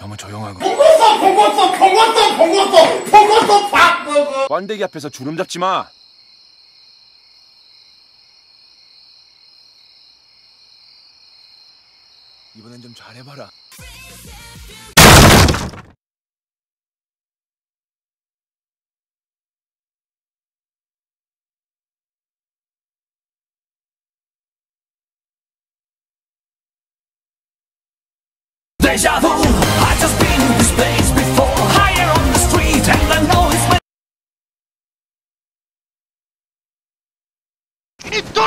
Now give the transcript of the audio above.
너무 조용하고 보고서 보고서 보고서 보고서 보고서 밥 먹어 번데기 앞에서 주름 잡지 마. 이번엔 좀 잘해봐라. Vu, know it's